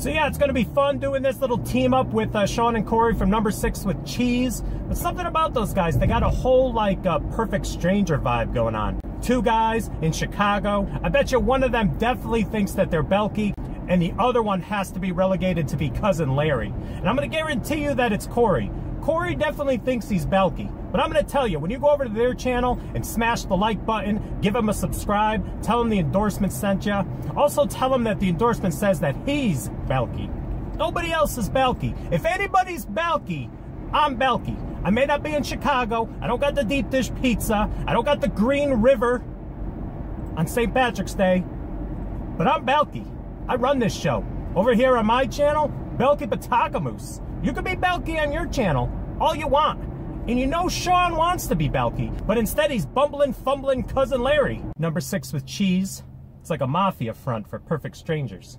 So yeah, it's gonna be fun doing this little team up with uh, Sean and Cory from Number Six with Cheese. But something about those guys, they got a whole like uh, perfect stranger vibe going on. Two guys in Chicago. I bet you one of them definitely thinks that they're Balki and the other one has to be relegated to be cousin Larry. And I'm gonna guarantee you that it's Cory. Cory definitely thinks he's Balki. But I'm going to tell you, when you go over to their channel and smash the like button, give them a subscribe, tell them the endorsement sent you. Also tell them that the endorsement says that he's Balki. Nobody else is Balki. If anybody's Balki, I'm Balki. I may not be in Chicago. I don't got the deep dish pizza. I don't got the Green River on St. Patrick's Day. But I'm Balki. I run this show. Over here on my channel, Balki Bartokomous. You can be Balki on your channel all you want. And you know Sean wants to be Balki, but instead he's bumbling, fumbling cousin Larry. Number six with cheese. It's like a mafia front for perfect strangers.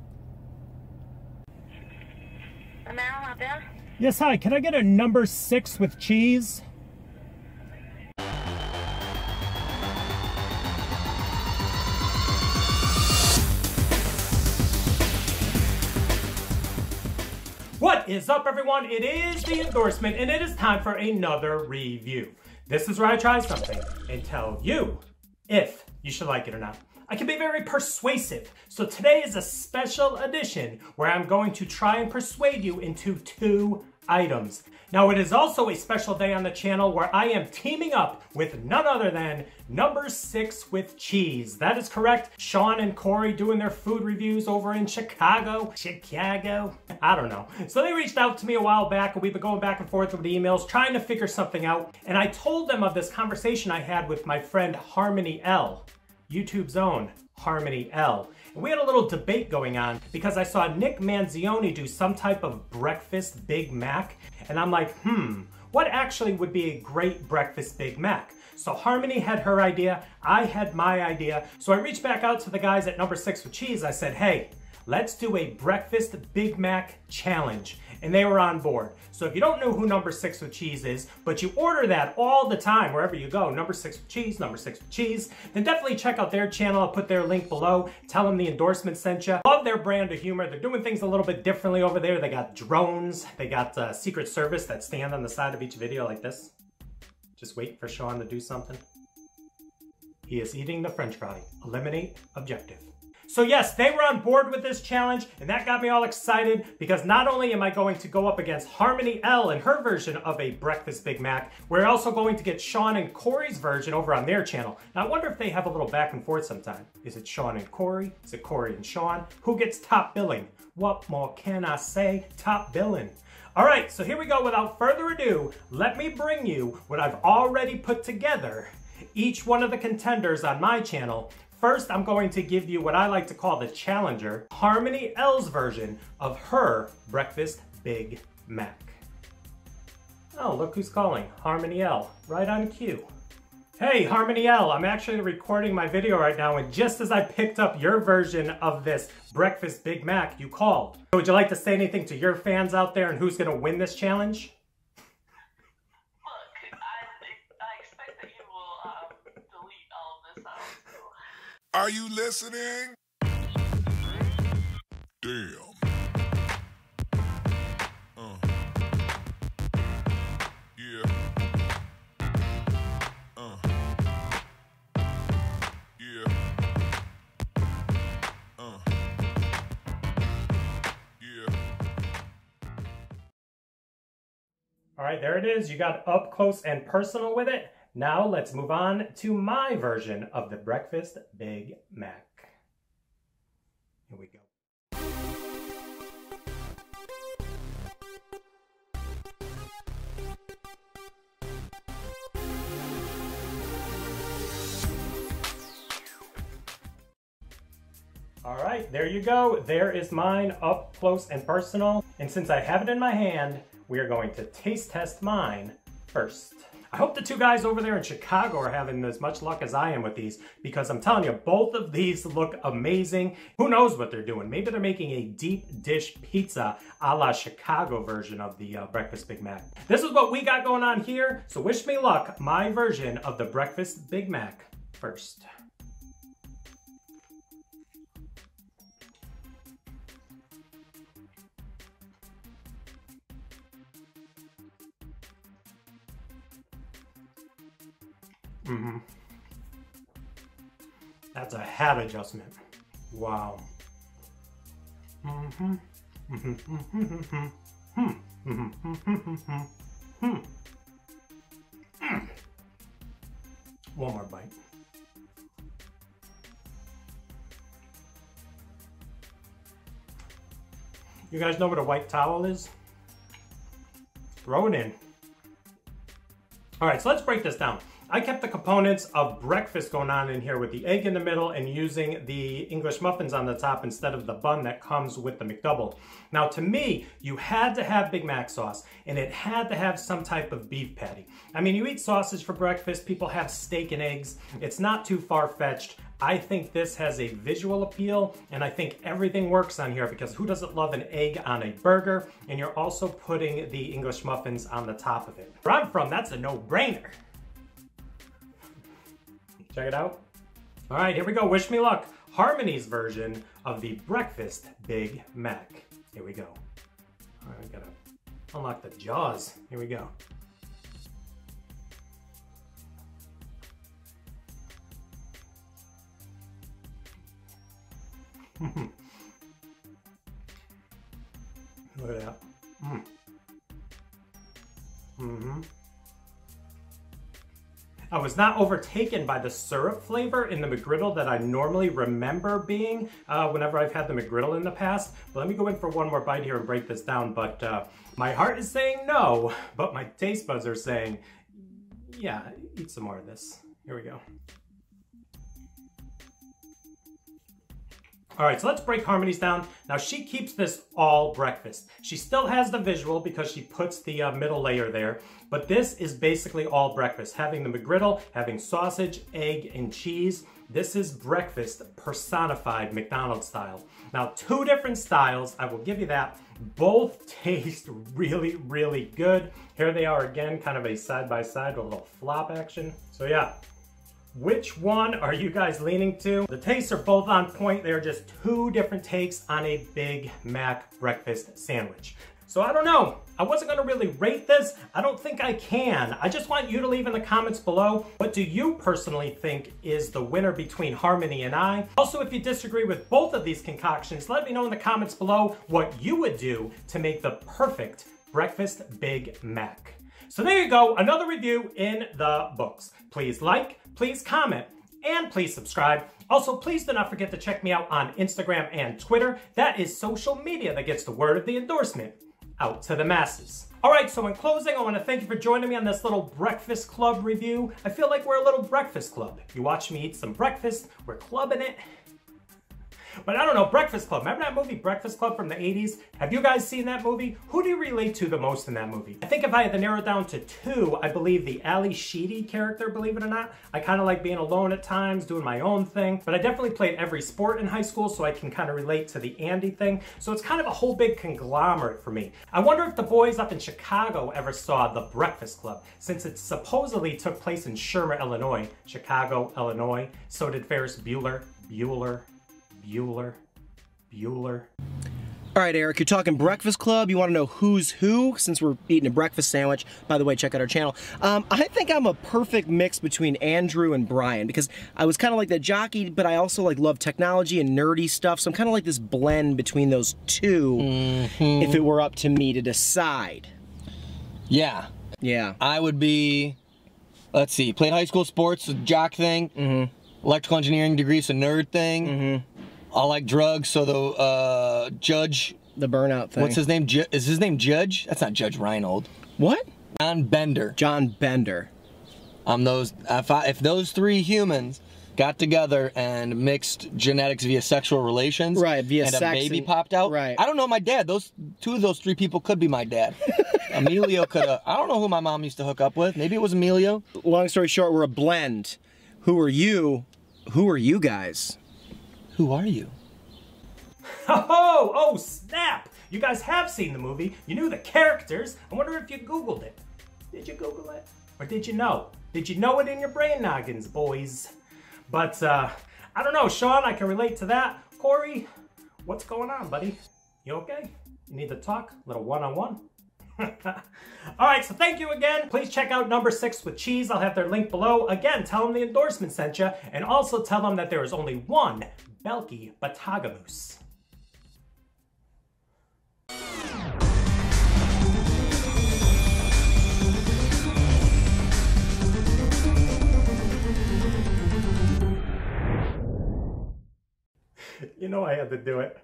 Yes, hi. Can I get a number six with cheese? Is up, everyone? It is the endorsement, and it is time for another review. This is where I try something and tell you if you should like it or not. I can be very persuasive, so today is a special edition where I'm going to try and persuade you into two items. Now, it is also a special day on the channel where I am teaming up with none other than Number 6 with Cheese. That is correct. Sean and Cory doing their food reviews over in Chicago. Chicago? I don't know. So they reached out to me a while back and we've been going back and forth with emails trying to figure something out. And I told them of this conversation I had with my friend Harmony L, YouTube's own Harmony L. We had a little debate going on because I saw Nick Manzioni do some type of breakfast Big Mac. And I'm like, hmm, what actually would be a great breakfast Big Mac? So Harmony had her idea, I had my idea. So I reached back out to the guys at number six with cheese. I said, hey, let's do a breakfast Big Mac challenge and they were on board. So if you don't know who number six with cheese is, but you order that all the time wherever you go, number six with cheese, number six with cheese, then definitely check out their channel. I'll put their link below. Tell them the endorsement sent you. Love their brand of humor. They're doing things a little bit differently over there. They got drones. They got uh, Secret Service that stand on the side of each video like this. Just wait for Sean to do something. He is eating the french fry. Eliminate objective. So yes, they were on board with this challenge, and that got me all excited because not only am I going to go up against Harmony L and her version of a Breakfast Big Mac, we're also going to get Sean and Cory's version over on their channel. Now I wonder if they have a little back and forth sometime. Is it Sean and Cory? Is it Cory and Sean? Who gets top billing? What more can I say? Top billing. All right, so here we go. Without further ado, let me bring you what I've already put together each one of the contenders on my channel First, I'm going to give you what I like to call the challenger, Harmony L's version of her Breakfast Big Mac. Oh, look who's calling, Harmony L, right on cue. Hey, Harmony L, I'm actually recording my video right now, and just as I picked up your version of this Breakfast Big Mac, you called. Would you like to say anything to your fans out there and who's gonna win this challenge? Are you listening? Damn. Uh. Yeah. Uh. Yeah. Uh. Yeah. All right, there it is. You got up close and personal with it. Now let's move on to my version of the Breakfast Big Mac. Here we go. All right, there you go. There is mine up close and personal. And since I have it in my hand, we are going to taste test mine first. I hope the two guys over there in Chicago are having as much luck as I am with these because I'm telling you, both of these look amazing. Who knows what they're doing? Maybe they're making a deep dish pizza a la Chicago version of the uh, Breakfast Big Mac. This is what we got going on here, so wish me luck. My version of the Breakfast Big Mac first. Mm-hmm. That's a hat adjustment. Wow. Mm-hmm. Mm-hmm. Hmm. One more bite. You guys know what a white towel is? Throw it in. All right, so let's break this down. I kept the components of breakfast going on in here with the egg in the middle and using the English muffins on the top instead of the bun that comes with the McDouble. Now to me, you had to have Big Mac sauce and it had to have some type of beef patty. I mean, you eat sausage for breakfast, people have steak and eggs. It's not too far-fetched. I think this has a visual appeal and I think everything works on here because who doesn't love an egg on a burger? And you're also putting the English muffins on the top of it. Where I'm from, that's a no-brainer. Check it out. All right, here we go. Wish me luck. Harmony's version of the breakfast Big Mac. Here we go. All right, gotta unlock the jaws. Here we go. Look at that. Mm. Mm-hmm. I was not overtaken by the syrup flavor in the McGriddle that I normally remember being uh, whenever I've had the McGriddle in the past. But let me go in for one more bite here and break this down. But uh, my heart is saying no, but my taste buds are saying, yeah, eat some more of this. Here we go. All right, so let's break Harmony's down. Now she keeps this all breakfast. She still has the visual because she puts the uh, middle layer there, but this is basically all breakfast. Having the McGriddle, having sausage, egg, and cheese. This is breakfast personified McDonald's style. Now, two different styles, I will give you that. Both taste really, really good. Here they are again, kind of a side-by-side, -side, a little flop action. So yeah, which one are you guys leaning to? The tastes are both on point. They're just two different takes on a Big Mac breakfast sandwich. So I don't know. I wasn't gonna really rate this. I don't think I can. I just want you to leave in the comments below what do you personally think is the winner between Harmony and I. Also, if you disagree with both of these concoctions, let me know in the comments below what you would do to make the perfect breakfast Big Mac. So there you go, another review in the books. Please like, please comment, and please subscribe. Also, please do not forget to check me out on Instagram and Twitter. That is social media that gets the word of the endorsement out to the masses. All right, so in closing, I want to thank you for joining me on this little Breakfast Club review. I feel like we're a little breakfast club. You watch me eat some breakfast, we're clubbing it, but I don't know, Breakfast Club. Remember that movie, Breakfast Club from the 80s? Have you guys seen that movie? Who do you relate to the most in that movie? I think if I had to narrow it down to two, I believe the Ally Sheedy character, believe it or not. I kind of like being alone at times, doing my own thing, but I definitely played every sport in high school, so I can kind of relate to the Andy thing. So it's kind of a whole big conglomerate for me. I wonder if the boys up in Chicago ever saw The Breakfast Club, since it supposedly took place in Shermer, Illinois. Chicago, Illinois. So did Ferris Bueller, Bueller, Bueller. Bueller. All right, Eric, you're talking Breakfast Club. You want to know who's who since we're eating a breakfast sandwich. By the way, check out our channel. Um, I think I'm a perfect mix between Andrew and Brian because I was kind of like the jockey, but I also like love technology and nerdy stuff. So I'm kind of like this blend between those 2 mm -hmm. if it were up to me to decide. Yeah. Yeah. I would be, let's see, played high school sports, jock thing. Mm -hmm. Electrical engineering degree, so nerd thing. Mm -hmm. I like drugs, so the uh, judge. The burnout thing. What's his name? Ju is his name Judge? That's not Judge Reinhold. What? John Bender. John Bender. Um, those if, I, if those three humans got together and mixed genetics via sexual relations, right? Via and a baby and, popped out, right? I don't know my dad. Those two of those three people could be my dad. Emilio could. have. I don't know who my mom used to hook up with. Maybe it was Emilio. Long story short, we're a blend. Who are you? Who are you guys? Who are you? Oh, oh, snap! You guys have seen the movie. You knew the characters. I wonder if you Googled it. Did you Google it? Or did you know? Did you know it in your brain noggins, boys? But, uh, I don't know, Sean, I can relate to that. Cory, what's going on, buddy? You okay? You need to talk? Little one-on-one? -on -one? All right, so thank you again. Please check out number six with cheese. I'll have their link below. Again, tell them the endorsement sent you, and also tell them that there is only one Balki Bartokomous. You know I had to do it.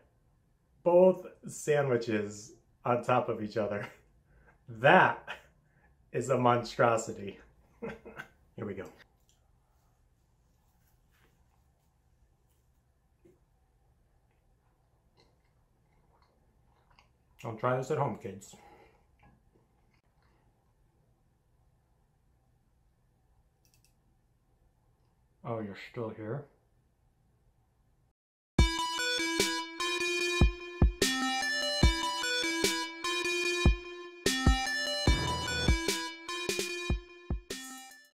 Both sandwiches on top of each other. That is a monstrosity. Here we go. Don't try this at home, kids. Oh, you're still here?